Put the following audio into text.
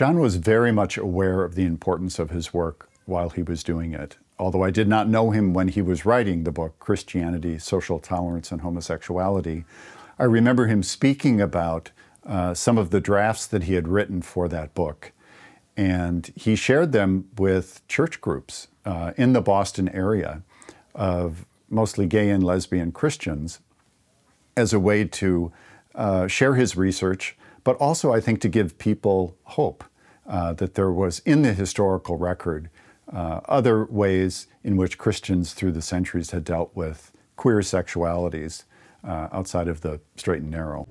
John was very much aware of the importance of his work while he was doing it. Although I did not know him when he was writing the book, Christianity, Social Tolerance, and Homosexuality, I remember him speaking about uh, some of the drafts that he had written for that book. And he shared them with church groups uh, in the Boston area of mostly gay and lesbian Christians as a way to uh, share his research, but also, I think, to give people hope uh, that there was in the historical record uh, other ways in which Christians through the centuries had dealt with queer sexualities uh, outside of the straight and narrow.